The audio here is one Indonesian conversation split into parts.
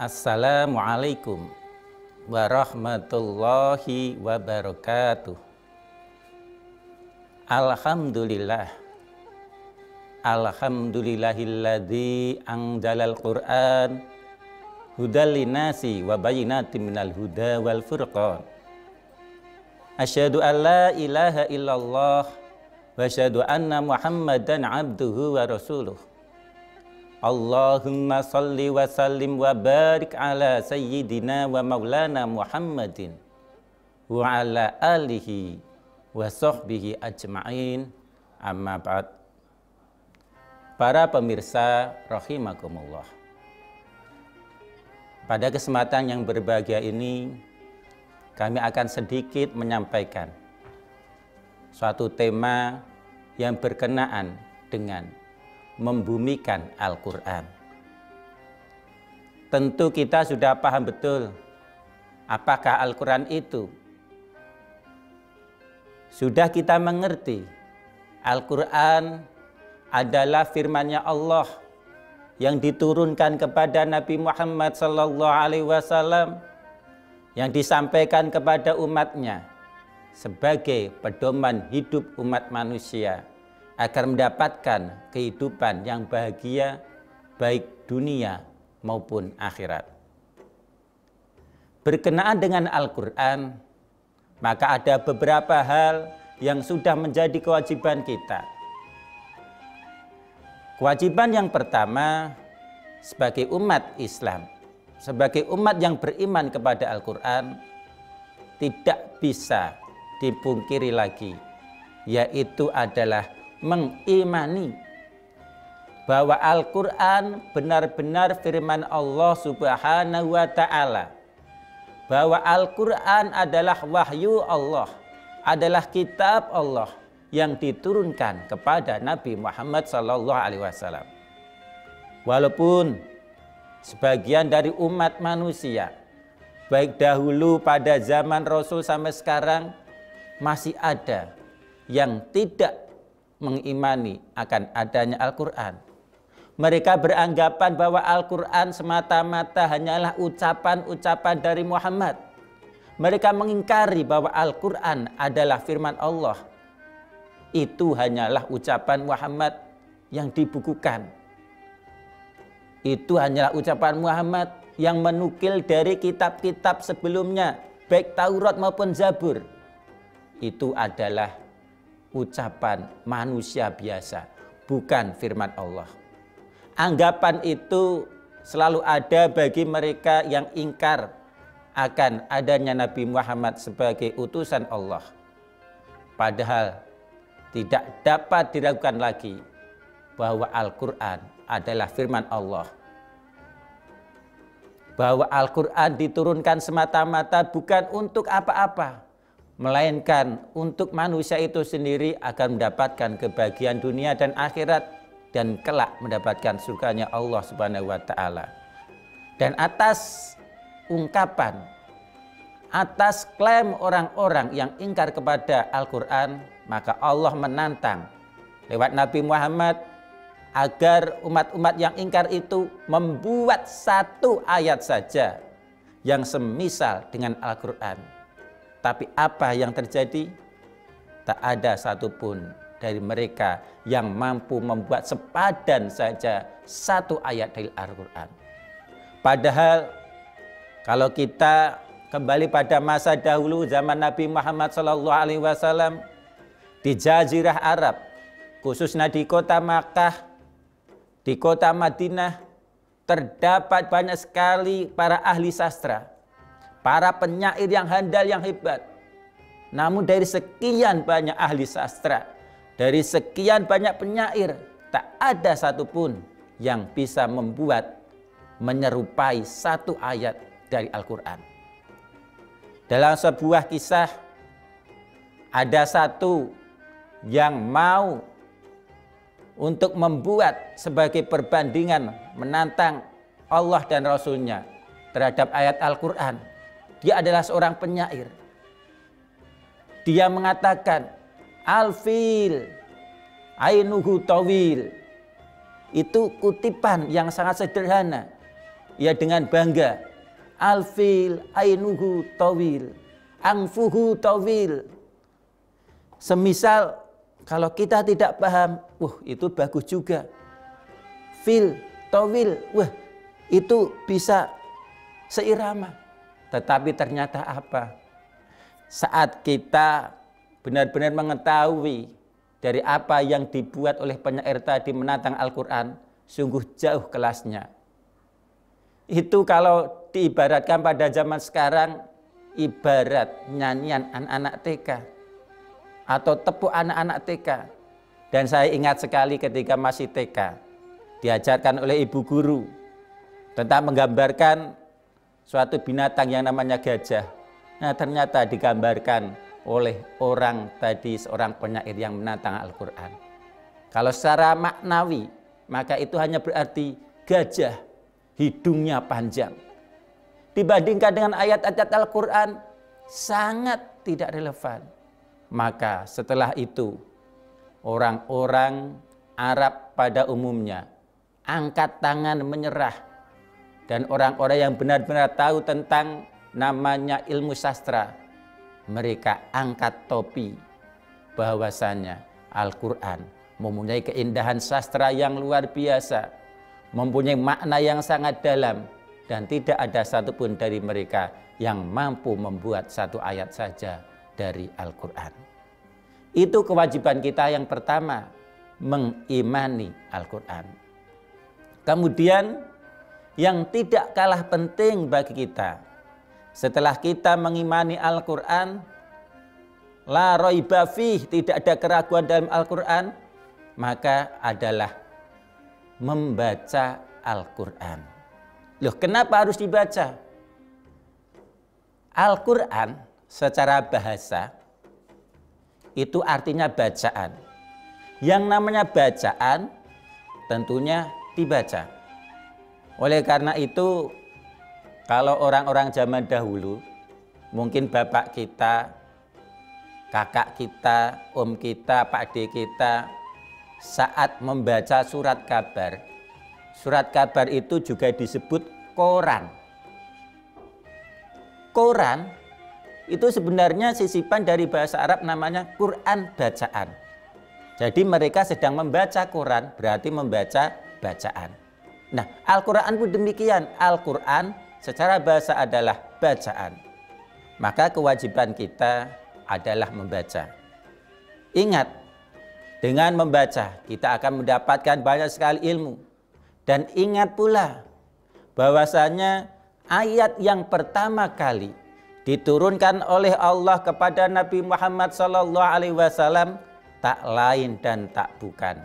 Assalamualaikum warahmatullahi wabarakatuh. Alhamdulillah. Alhamdulillahilladzi anzalal Qur'an hudal linasi wa bayyinatin minal huda wal furqan. Asyhadu an la ilaha illallah wa asyhadu anna Muhammadan abduhu wa rasuluh. Allahumma salli wa sallim wa barik ala sayyidina wa maulana Muhammadin wa ala alihi wa sahbihi ajma'in. Amma ba'd. Para pemirsa rahimakumullah. Pada kesempatan yang berbahagia ini kami akan sedikit menyampaikan suatu tema yang berkenaan dengan membumikan Al-Quran. Tentu kita sudah paham betul apakah Al-Quran itu. Sudah kita mengerti Al-Quran adalah firmannya Allah yang diturunkan kepada Nabi Muhammad Wasallam yang disampaikan kepada umatnya sebagai pedoman hidup umat manusia agar mendapatkan kehidupan yang bahagia baik dunia maupun akhirat. Berkenaan dengan Al-Quran, maka ada beberapa hal yang sudah menjadi kewajiban kita. Kewajiban yang pertama sebagai umat Islam, sebagai umat yang beriman kepada Al-Quran, tidak bisa dipungkiri lagi, yaitu adalah mengimani bahwa Al-Quran benar-benar firman Allah subhanahu wa ta'ala. Bahwa Al-Quran adalah wahyu Allah, adalah kitab Allah yang diturunkan kepada Nabi Muhammad Wasallam. Walaupun sebagian dari umat manusia, baik dahulu pada zaman Rasul sampai sekarang, masih ada yang tidak mengimani akan adanya Al-Quran. Mereka beranggapan bahwa Al-Quran semata-mata hanyalah ucapan-ucapan dari Muhammad. Mereka mengingkari bahwa Al-Quran adalah firman Allah. Itu hanyalah ucapan Muhammad yang dibukukan. Itu hanyalah ucapan Muhammad yang menukil dari kitab-kitab sebelumnya, baik Taurat maupun Zabur. Itu adalah ucapan manusia biasa, bukan firman Allah. Anggapan itu selalu ada bagi mereka yang ingkar akan adanya Nabi Muhammad sebagai utusan Allah. Padahal tidak dapat diragukan lagi bahwa Al-Quran adalah firman Allah. Bahwa Al-Quran diturunkan semata-mata bukan untuk apa-apa, melainkan untuk manusia itu sendiri agar mendapatkan kebahagiaan dunia dan akhirat dan kelak mendapatkan surganya Allah Subhanahu wa taala. Dan atas ungkapan atas klaim orang-orang yang ingkar kepada Al-Qur'an, maka Allah menantang lewat Nabi Muhammad agar umat-umat yang ingkar itu membuat satu ayat saja yang semisal dengan Al-Qur'an tapi apa yang terjadi? Tak ada satupun dari mereka yang mampu membuat sepadan saja satu ayat dari Al-Quran. Padahal kalau kita kembali pada masa dahulu zaman Nabi Muhammad SAW di Jazirah Arab, khususnya di kota Makkah, di kota Madinah, terdapat banyak sekali para ahli sastra para penyair yang handal yang hebat. Namun dari sekian banyak ahli sastra, dari sekian banyak penyair, tak ada satupun yang bisa membuat menyerupai satu ayat dari Al-Quran. Dalam sebuah kisah, ada satu yang mau untuk membuat sebagai perbandingan menantang Allah dan Rasulnya terhadap ayat Al-Quran. Dia adalah seorang penyair. Dia mengatakan, Alfil, Ainuhu Tawil. Itu kutipan yang sangat sederhana. ia dengan bangga. Alfil ainuhu tawil, angfuhu tawil. Semisal kalau kita tidak paham, wah itu bagus juga. Fil, tawil, wah itu bisa seirama. Tetapi ternyata apa? Saat kita benar-benar mengetahui dari apa yang dibuat oleh penyair tadi menatang Al-Quran, sungguh jauh kelasnya. Itu kalau diibaratkan pada zaman sekarang, ibarat nyanyian anak-anak TK atau tepuk anak-anak TK. Dan saya ingat sekali ketika masih TK, diajarkan oleh ibu guru tentang menggambarkan suatu binatang yang namanya gajah. Nah ternyata digambarkan oleh orang tadi seorang penyair yang menantang Al-Quran. Kalau secara maknawi, maka itu hanya berarti gajah hidungnya panjang. Dibandingkan dengan ayat-ayat Al-Quran, sangat tidak relevan. Maka setelah itu, orang-orang Arab pada umumnya angkat tangan menyerah. Dan orang-orang yang benar-benar tahu tentang namanya ilmu sastra, mereka angkat topi bahwasanya Al-Quran mempunyai keindahan sastra yang luar biasa, mempunyai makna yang sangat dalam, dan tidak ada satupun dari mereka yang mampu membuat satu ayat saja dari Al-Quran. Itu kewajiban kita yang pertama, mengimani Al-Quran. Kemudian yang tidak kalah penting bagi kita setelah kita mengimani Al-Quran, la fih, tidak ada keraguan dalam Al-Quran, maka adalah membaca Al-Quran. Loh, kenapa harus dibaca? Al-Quran secara bahasa itu artinya bacaan. Yang namanya bacaan tentunya dibaca. Oleh karena itu kalau orang-orang zaman dahulu, mungkin bapak kita, kakak kita, om kita, pak de kita, saat membaca surat kabar, surat kabar itu juga disebut koran. Koran itu sebenarnya sisipan dari bahasa Arab namanya Quran bacaan. Jadi mereka sedang membaca Quran, berarti membaca bacaan. Nah, Al-Quran pun demikian. Al-Quran secara bahasa adalah bacaan. Maka kewajiban kita adalah membaca. Ingat, dengan membaca kita akan mendapatkan banyak sekali ilmu. Dan ingat pula bahwasanya ayat yang pertama kali diturunkan oleh Allah kepada Nabi Muhammad wasallam tak lain dan tak bukan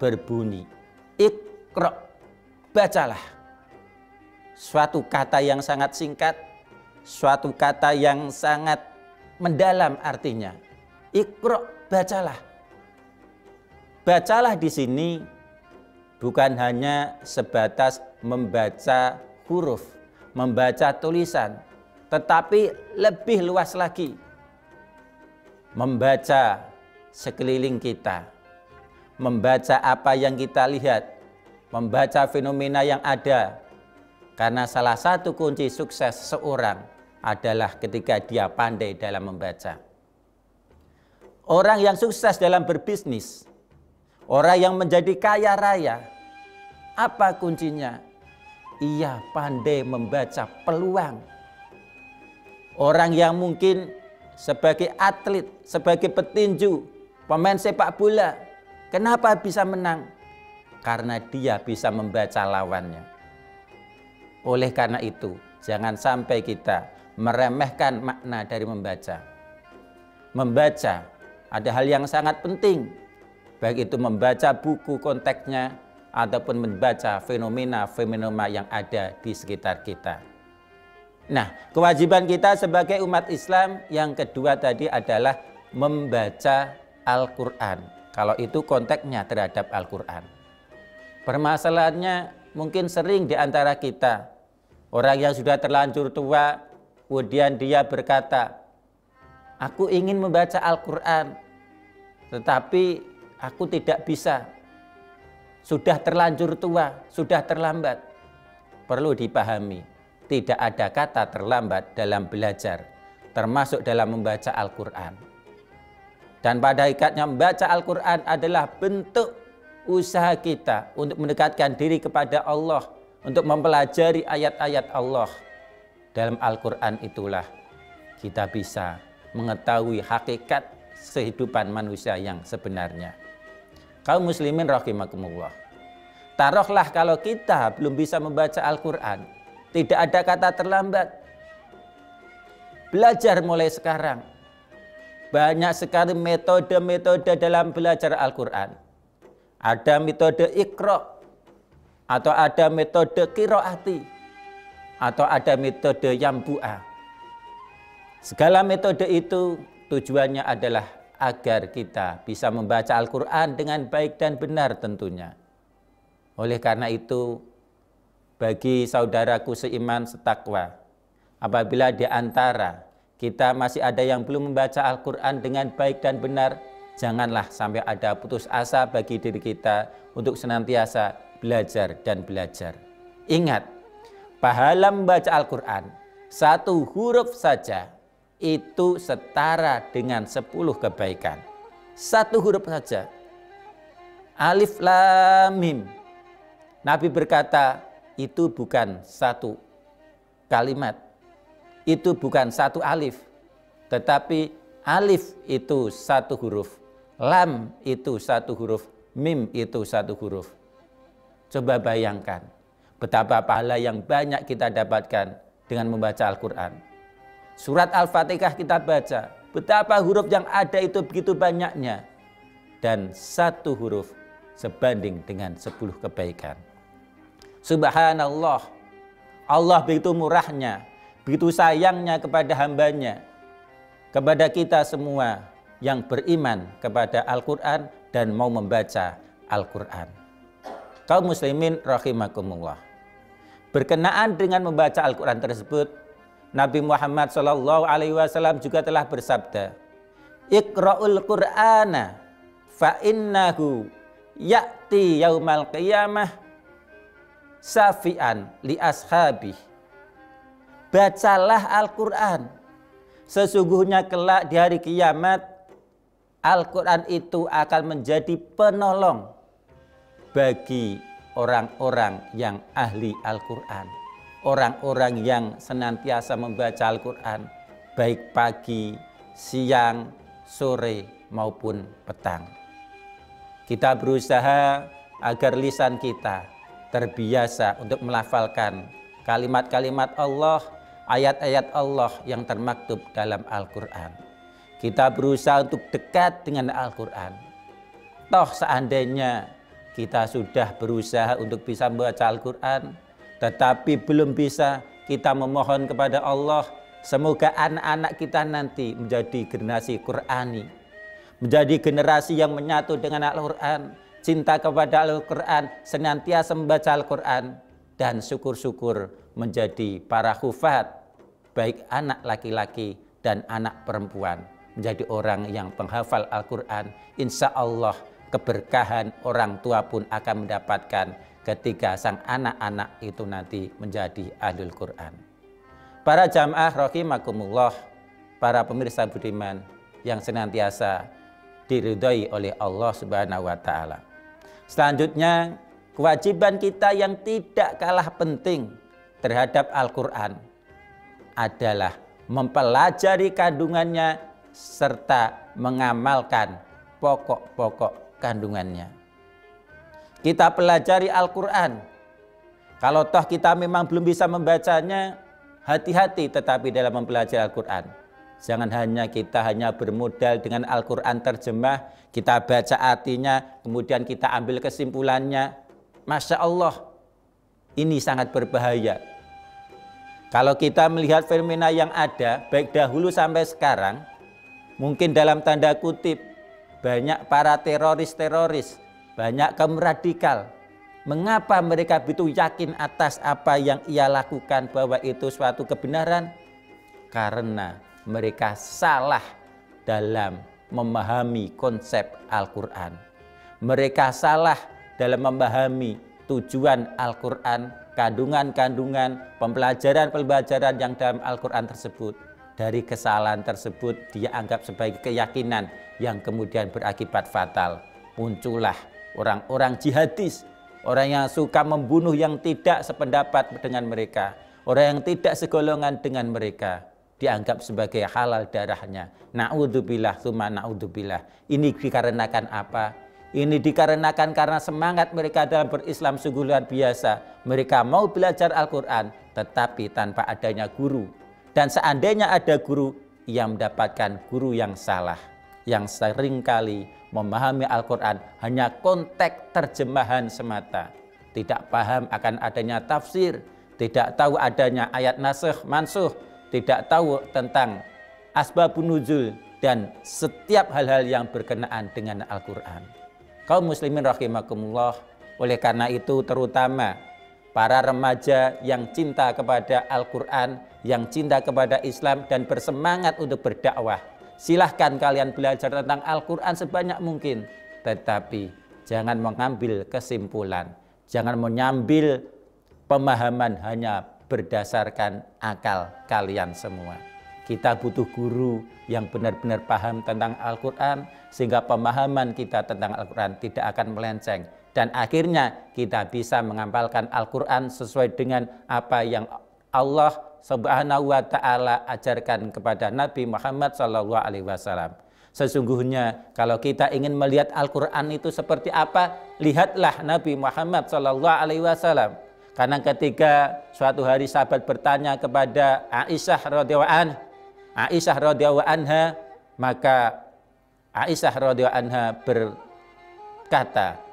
berbunyi Iqra bacalah suatu kata yang sangat singkat, suatu kata yang sangat mendalam artinya. Ikro bacalah. Bacalah di sini bukan hanya sebatas membaca huruf, membaca tulisan, tetapi lebih luas lagi. Membaca sekeliling kita, membaca apa yang kita lihat, membaca fenomena yang ada, karena salah satu kunci sukses seorang adalah ketika dia pandai dalam membaca. Orang yang sukses dalam berbisnis, orang yang menjadi kaya raya, apa kuncinya? Ia pandai membaca peluang. Orang yang mungkin sebagai atlet, sebagai petinju, pemain sepak bola, kenapa bisa menang? Karena dia bisa membaca lawannya oleh karena itu, jangan sampai kita meremehkan makna dari membaca. Membaca ada hal yang sangat penting, baik itu membaca buku konteksnya ataupun membaca fenomena-fenomena yang ada di sekitar kita. Nah, kewajiban kita sebagai umat Islam yang kedua tadi adalah membaca Al-Quran. Kalau itu konteksnya terhadap Al-Quran. Permasalahannya mungkin sering di antara kita Orang yang sudah terlanjur tua, kemudian dia berkata, aku ingin membaca Al-Quran, tetapi aku tidak bisa. Sudah terlanjur tua, sudah terlambat. perlu dipahami, tidak ada kata terlambat dalam belajar, termasuk dalam membaca Al-Quran. Dan pada ikatnya membaca Al-Quran adalah bentuk usaha kita untuk mendekatkan diri kepada Allah, untuk mempelajari ayat-ayat Allah. Dalam Al-Quran itulah kita bisa mengetahui hakikat kehidupan manusia yang sebenarnya. Kaum muslimin rahimakumullah. Taruhlah kalau kita belum bisa membaca Al-Quran, tidak ada kata terlambat. Belajar mulai sekarang. Banyak sekali metode-metode dalam belajar Al-Quran. Ada metode ikro, atau ada metode kiroati, atau ada metode yambu'a. Segala metode itu tujuannya adalah agar kita bisa membaca Al-Quran dengan baik dan benar tentunya. Oleh karena itu, bagi saudaraku seiman setakwa, apabila di antara kita masih ada yang belum membaca Al-Quran dengan baik dan benar, janganlah sampai ada putus asa bagi diri kita untuk senantiasa belajar dan belajar. Ingat, pahala membaca Al-Quran, satu huruf saja itu setara dengan sepuluh kebaikan. Satu huruf saja. Alif Lam Mim. Nabi berkata, itu bukan satu kalimat. Itu bukan satu alif. Tetapi alif itu satu huruf. Lam itu satu huruf. Mim itu satu huruf. Coba bayangkan betapa pahala yang banyak kita dapatkan dengan membaca Al-Quran. Surat Al-Fatihah kita baca. Betapa huruf yang ada itu begitu banyaknya. Dan satu huruf sebanding dengan sepuluh kebaikan. Subhanallah. Allah begitu murahnya, begitu sayangnya kepada hambanya. Kepada kita semua yang beriman kepada Al-Quran dan mau membaca Al-Quran. Kaum muslimin rahimakumullah. Berkenaan dengan membaca Al-Quran tersebut, Nabi Muhammad Wasallam juga telah bersabda, Iqra'ul Qur'ana fa innahu ya'ti yaumal qiyamah safian li ashabi. Bacalah Al-Quran. Sesungguhnya kelak di hari kiamat Al-Quran itu akan menjadi penolong bagi orang-orang yang ahli Al-Quran orang-orang yang senantiasa membaca Al-Quran baik pagi, siang, sore maupun petang. Kita berusaha agar lisan kita terbiasa untuk melafalkan kalimat-kalimat Allah, ayat-ayat Allah yang termaktub dalam Al-Quran. Kita berusaha untuk dekat dengan Al-Quran. Toh seandainya kita sudah berusaha untuk bisa membaca Al-Quran, tetapi belum bisa kita memohon kepada Allah semoga anak-anak kita nanti menjadi generasi Qurani, menjadi generasi yang menyatu dengan Al-Quran, cinta kepada Al-Quran, senantiasa membaca Al-Quran, dan syukur-syukur menjadi para hufat, baik anak laki-laki dan anak perempuan, menjadi orang yang penghafal Al-Quran. Insya Allah keberkahan orang tua pun akan mendapatkan ketika sang anak-anak itu nanti menjadi ahlul Quran. Para jamaah rahimakumullah, para pemirsa budiman yang senantiasa diridhoi oleh Allah Subhanahu wa taala. Selanjutnya, kewajiban kita yang tidak kalah penting terhadap Al-Qur'an adalah mempelajari kandungannya serta mengamalkan pokok-pokok kandungannya kita pelajari Al-Quran. Kalau toh kita memang belum bisa membacanya, hati-hati tetapi dalam mempelajari Al-Quran. Jangan hanya kita hanya bermodal dengan Al-Quran terjemah, kita baca artinya, kemudian kita ambil kesimpulannya. Masya Allah, ini sangat berbahaya. Kalau kita melihat fenomena yang ada, baik dahulu sampai sekarang, mungkin dalam tanda kutip, banyak para teroris-teroris banyak kaum radikal. Mengapa mereka begitu yakin atas apa yang ia lakukan bahwa itu suatu kebenaran? Karena mereka salah dalam memahami konsep Al-Quran. Mereka salah dalam memahami tujuan Al-Quran kandungan-kandungan pembelajaran-pembelajaran yang dalam Al-Quran tersebut dari kesalahan tersebut dia anggap sebagai keyakinan yang kemudian berakibat fatal muncullah orang-orang jihadis orang yang suka membunuh yang tidak sependapat dengan mereka orang yang tidak segolongan dengan mereka dianggap sebagai halal darahnya na'udzubillah summa na'udzubillah ini dikarenakan apa ini dikarenakan karena semangat mereka dalam berislam sungguh luar biasa. Mereka mau belajar Al-Quran, tetapi tanpa adanya guru. Dan seandainya ada guru, ia mendapatkan guru yang salah. Yang sering kali memahami Al-Quran hanya konteks terjemahan semata. Tidak paham akan adanya tafsir, tidak tahu adanya ayat nasih mansuh, tidak tahu tentang asbabun nuzul dan setiap hal-hal yang berkenaan dengan Al-Quran kaum muslimin rahimakumullah. Oleh karena itu terutama para remaja yang cinta kepada Al-Quran, yang cinta kepada Islam dan bersemangat untuk berdakwah. Silahkan kalian belajar tentang Al-Quran sebanyak mungkin. Tetapi jangan mengambil kesimpulan. Jangan menyambil pemahaman hanya berdasarkan akal kalian semua. Kita butuh guru yang benar-benar paham tentang Al-Quran sehingga pemahaman kita tentang Al-Quran tidak akan melenceng. Dan akhirnya kita bisa mengamalkan Al-Quran sesuai dengan apa yang Allah Subhanahu wa taala ajarkan kepada Nabi Muhammad wasallam. Sesungguhnya kalau kita ingin melihat Al-Qur'an itu seperti apa, lihatlah Nabi Muhammad wasallam. Karena ketika suatu hari sahabat bertanya kepada Aisyah radhiyallahu anha, Aisyah radhiyallahu anha maka Aisyah radhiyallahu anha berkata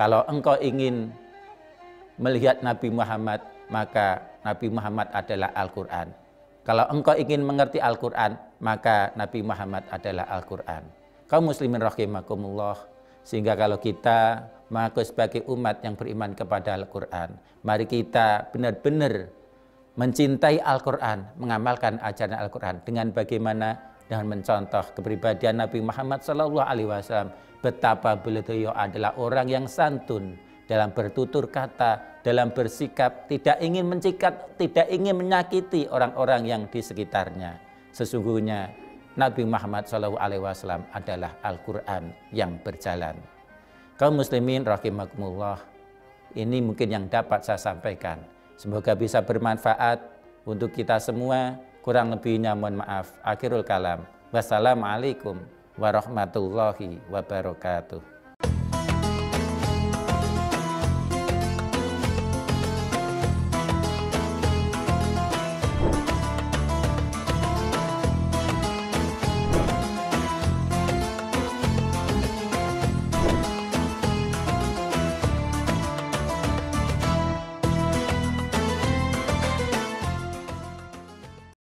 kalau engkau ingin melihat Nabi Muhammad maka Nabi Muhammad adalah Al-Qur'an. Kalau engkau ingin mengerti Al-Qur'an maka Nabi Muhammad adalah Al-Qur'an. Kaum muslimin rahimakumullah sehingga kalau kita mengaku sebagai umat yang beriman kepada Al-Qur'an, mari kita benar-benar mencintai Al-Quran, mengamalkan ajaran Al-Quran dengan bagaimana dengan mencontoh kepribadian Nabi Muhammad Wasallam betapa beliau adalah orang yang santun dalam bertutur kata, dalam bersikap, tidak ingin mencikat, tidak ingin menyakiti orang-orang yang di sekitarnya. Sesungguhnya Nabi Muhammad Wasallam adalah Al-Quran yang berjalan. Kaum muslimin rahimakumullah, ini mungkin yang dapat saya sampaikan. Semoga bisa bermanfaat untuk kita semua. Kurang lebihnya mohon maaf. Akhirul kalam. Wassalamualaikum warahmatullahi wabarakatuh.